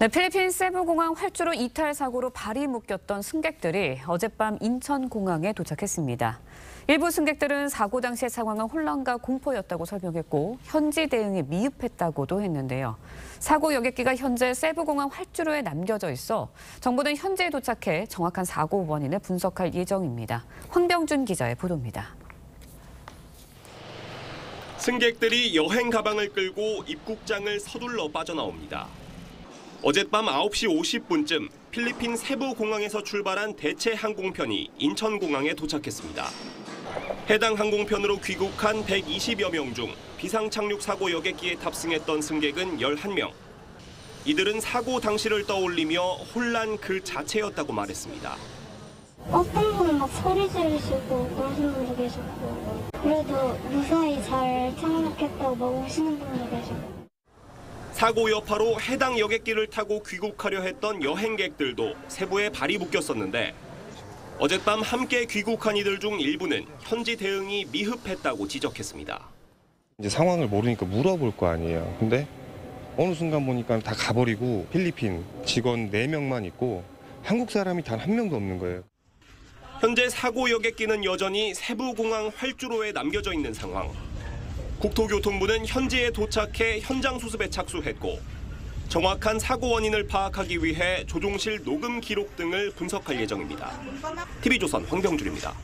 네, 필리핀 세부공항 활주로 이탈 사고로 발이 묶였던 승객들이 어젯밤 인천공항에 도착했습니다. 일부 승객들은 사고 당시의 상황은 혼란과 공포였다고 설명했고 현지 대응이 미흡했다고도 했는데요. 사고 여객기가 현재 세부공항 활주로에 남겨져 있어 정부는 현지에 도착해 정확한 사고 원인을 분석할 예정입니다. 황병준 기자의 보도입니다. 승객들이 여행 가방을 끌고 입국장을 서둘러 빠져나옵니다. 어젯밤 9시 50분쯤 필리핀 세부 공항에서 출발한 대체 항공편이 인천공항에 도착했습니다. 해당 항공편으로 귀국한 120여 명 중 비상 착륙 사고 여객기에 탑승했던 승객은 11명. 이들은 사고 당시를 떠올리며 혼란 그 자체였다고 말했습니다. 어떤 분은 막 소리 지르시고 그러시는 분도 계셨고 그래도 무사히 잘 착륙했다고 막 우시는 분도 계셨고 사고 여파로 해당 여객기를 타고 귀국하려 했던 여행객들도 세부에 발이 묶였었는데 어젯밤 함께 귀국한 이들 중 일부는 현지 대응이 미흡했다고 지적했습니다. 이제 상황을 모르니까 물어볼 거 아니에요. 근데 어느 순간 보니까 다 가버리고 필리핀 직원 4명만 있고 한국 사람이 단 한 명도 없는 거예요. 현재 사고 여객기는 여전히 세부 공항 활주로에 남겨져 있는 상황. 국토교통부는 현지에 도착해 현장 수습에 착수했고 정확한 사고 원인을 파악하기 위해 조종실 녹음 기록 등을 분석할 예정입니다. TV조선 황병준입니다.